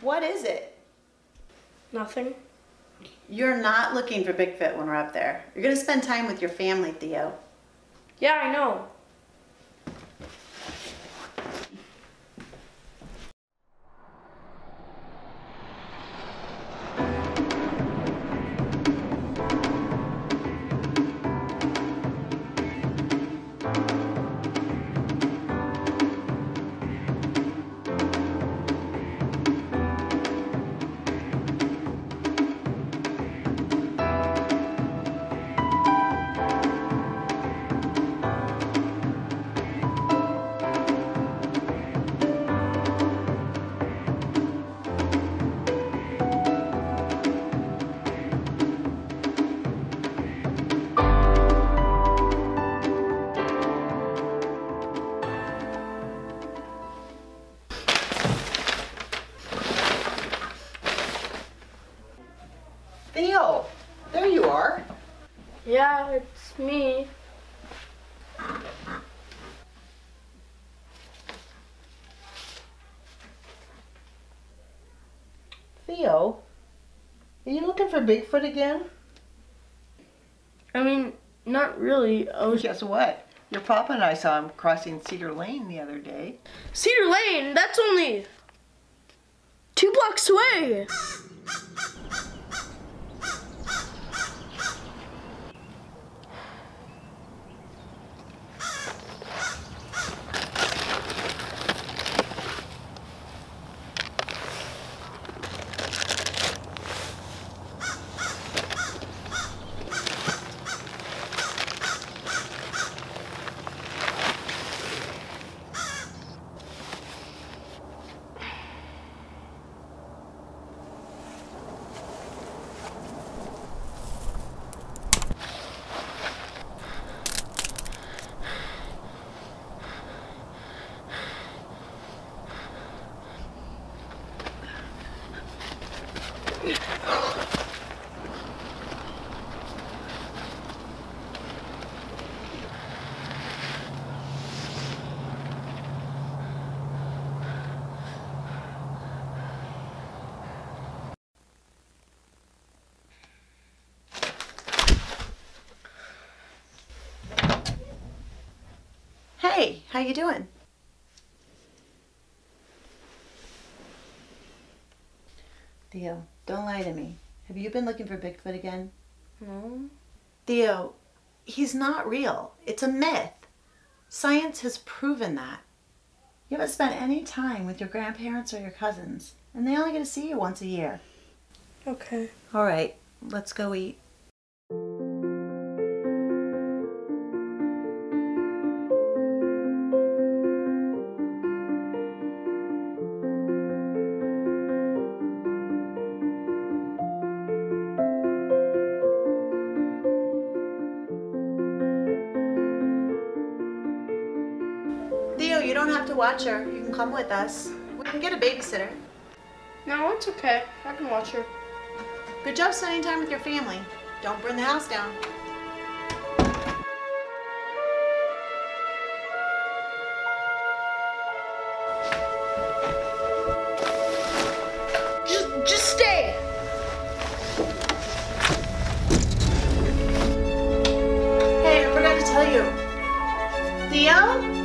What is it? Nothing. You're not looking for Bigfoot when we're up there. You're gonna spend time with your family, Theo. Yeah, I know. Yeah, it's me. Theo, are you looking for Bigfoot again? I mean, not really. I was Guess what? Your papa and I saw him crossing Cedar Lane the other day. Cedar Lane. That's only two blocks away. Hey, how you doing? Theo, don't lie to me. Have you been looking for Bigfoot again? No. Theo, he's not real. It's a myth. Science has proven that. You haven't spent any time with your grandparents or your cousins, and they only get to see you once a year. Okay. All right, let's go eat. don't have to watch her. You can come with us. We can get a babysitter. No, it's okay. I can watch her. Good job spending time with your family. Don't burn the house down. Theo?